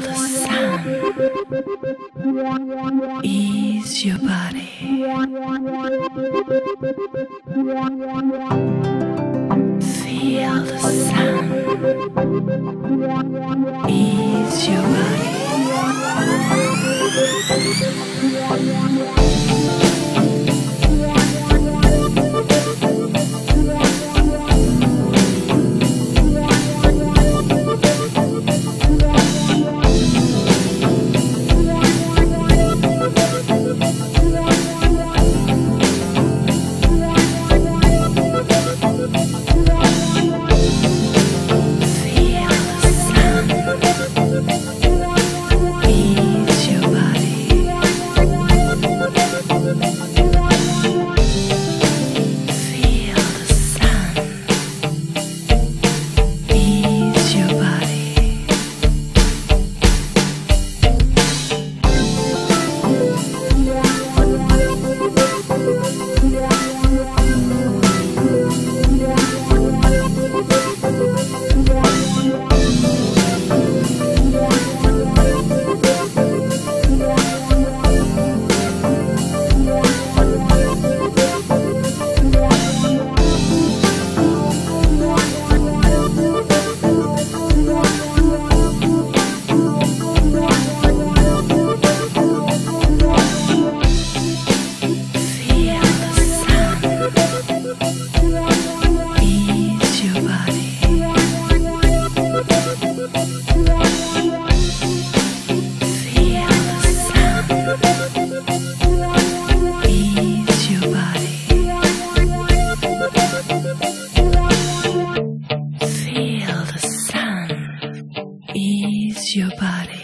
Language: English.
Feel the sun. Ease your body. Feel the sun. Ease your body.